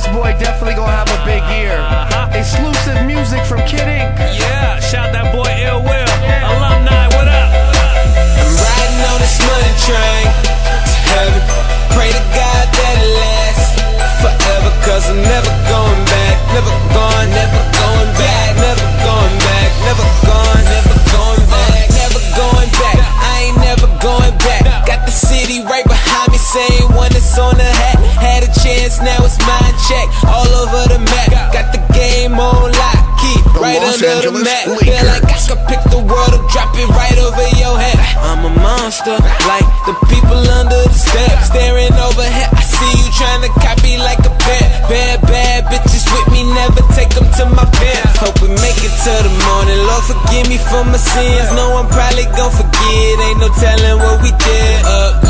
this boy definitely gonna have a big year. Uh-huh. Exclusive music from Kid Ink. Yeah, shout that boy Ill Will. Got the city right behind me, same one that's on the hat. Had a chance, now it's mind check. All over the map, got the game on lock. Key right Los under the Angeles mat. Lakers. Feel like I could pick the world up, drop it right over your head. I'm a monster, like the people forgive me for my sins. No one probably gon' forget. Ain't no telling what we did. Up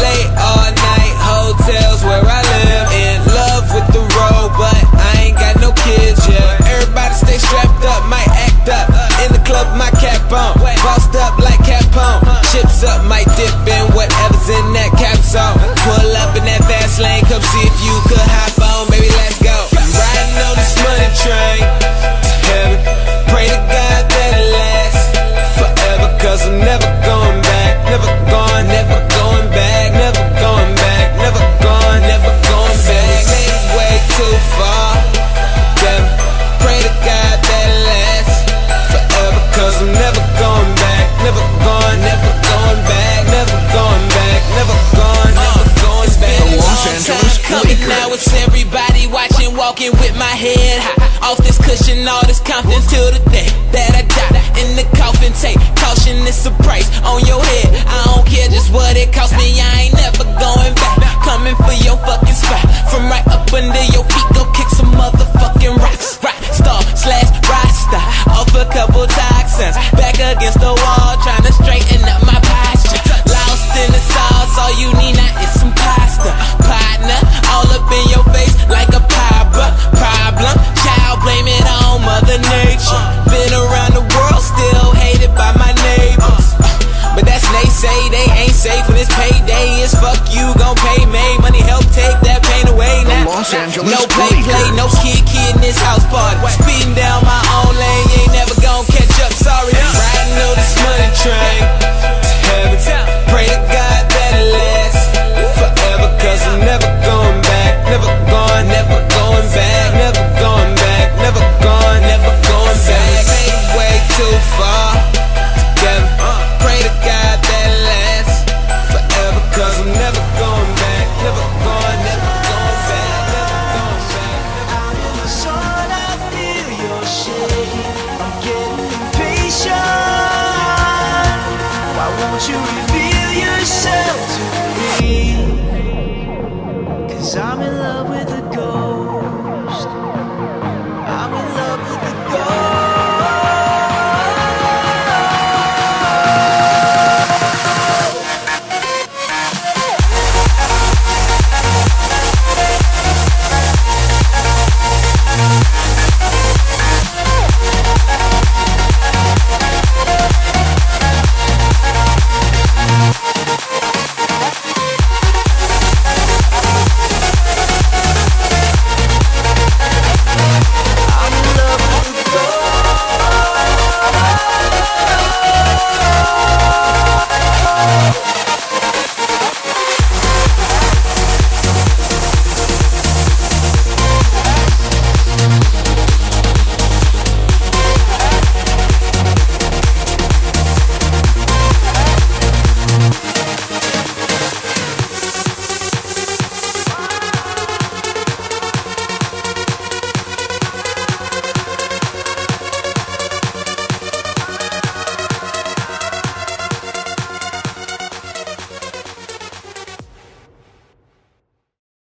walking with my head high. Off this cushion, all this confidence till the day that I die. In the coffin, take caution, it's a price on your head. I don't care just what it cost me, I ain't never going back. Coming for your fucking spot. From right up under your feet, go kick some motherfucking rocks. Rock star slash rock. Off a couple toxins. Back against the wall, no play, play, no kid, Won't you reveal yourself to me? Cause I'm in love with a girl.